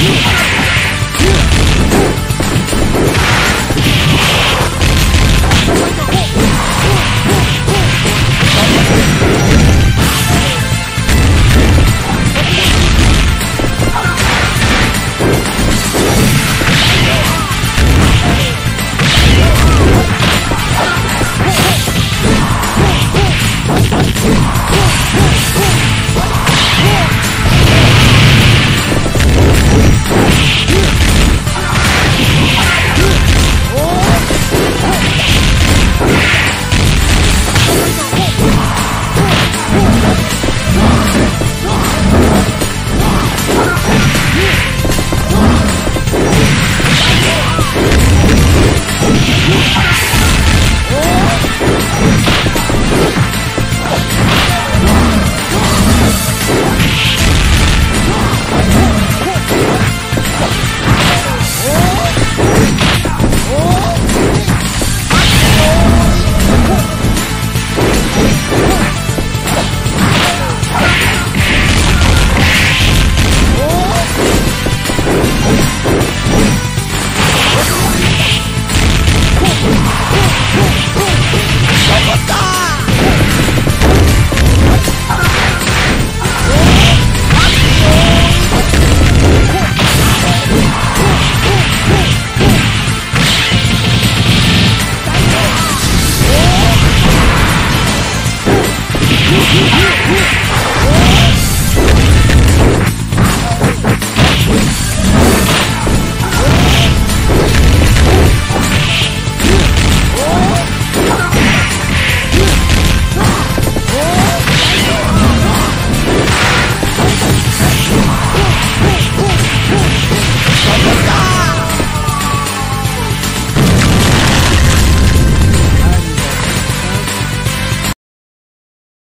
Yeah!